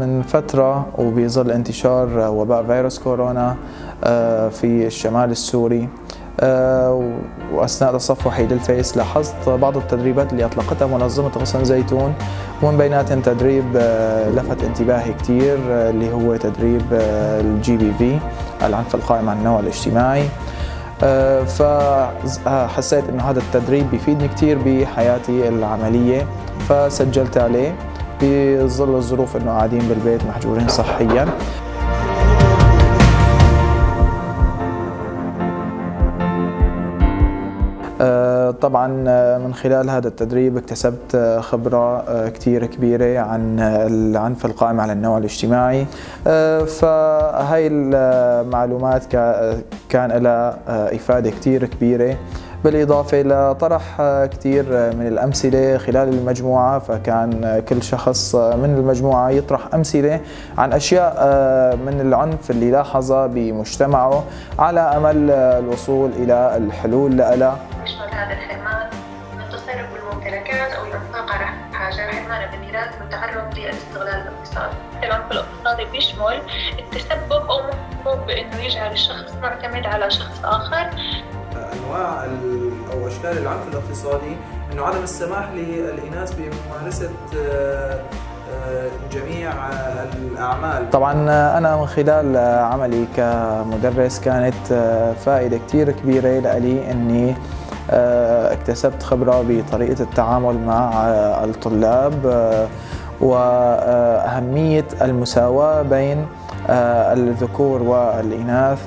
من فترة وبظل انتشار وباء فيروس كورونا في الشمال السوري. وأثناء تصفحي لل Face لاحظت بعض التدريبات اللي أطلقتها منظمة غصن زيتون ومن بيناتهم تدريب لفت انتباهي كثير اللي هو تدريب ال GBV العنف القائم على النوع الاجتماعي. فحسيت إنه هذا التدريب بيفيدني كثير بحياتي العملية فسجلت عليه. بظل الظروف إنه قاعدين بالبيت محجورين صحيا. طبعا من خلال هذا التدريب اكتسبت خبرة كتير كبيرة عن العنف القائم على النوع الاجتماعي. فهاي المعلومات كان لها إفادة كتير كبيرة. بالإضافة لطرح كثير من الأمثلة خلال المجموعة فكان كل شخص من المجموعة يطرح أمثلة عن أشياء من العنف اللي لاحظها بمجتمعه على أمل الوصول إلى الحلول لها. هذا الحرمان أو الإنفاق على حاجة. حرمان الميراث والتعرض العنف الاقتصادي بيشمل التسبب أو مطلوب بأنه يجعل الشخص معتمد على شخص آخر. أنواع أو أشكال العنف الاقتصادي إنه عدم السماح للإناث بممارسة جميع الأعمال. طبعا أنا من خلال عملي كمدرس كانت فائدة كثير كبيرة لي إني اكتسبت خبرة بطريقة التعامل مع الطلاب وأهمية المساواة بين الذكور والإناث.